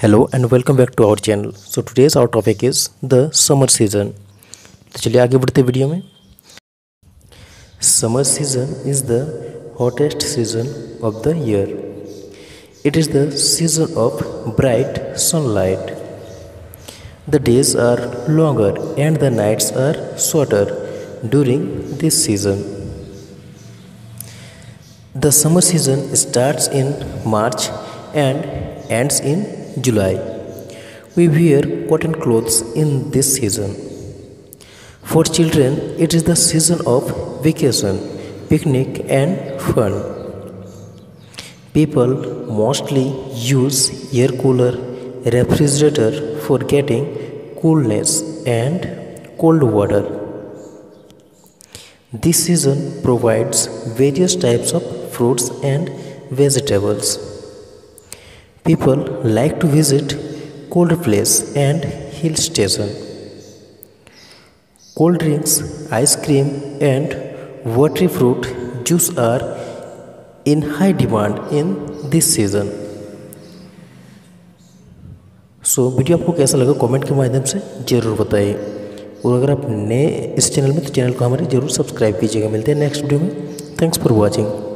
hello and welcome back to our channel so today's our topic is the summer season तो चलिए आगे बढ़ते video में summer season is the hottest season of the year it is the season of bright sunlight the days are longer and the nights are shorter during this season the summer season starts in march and ends in July. We wear cotton clothes in this season. For children, it is the season of vacation, picnic, and fun. People mostly use air cooler, refrigerator for getting coolness and cold water. This season provides various types of fruits and vegetables. People like to visit cold place and hill station. Cold drinks, ice cream and watery fruit juice are in high demand in this season. So so, video आपको कैसा लगा comment के माध्यम से ज़रूर बताइए और अगर आप नए इस चैनल में तो चैनल को हमारे ज़रूर सब्सक्राइब कीजिएगा मिलते हैं नेक्स्ट वीडियो में थैंक्स फॉर वॉचिंग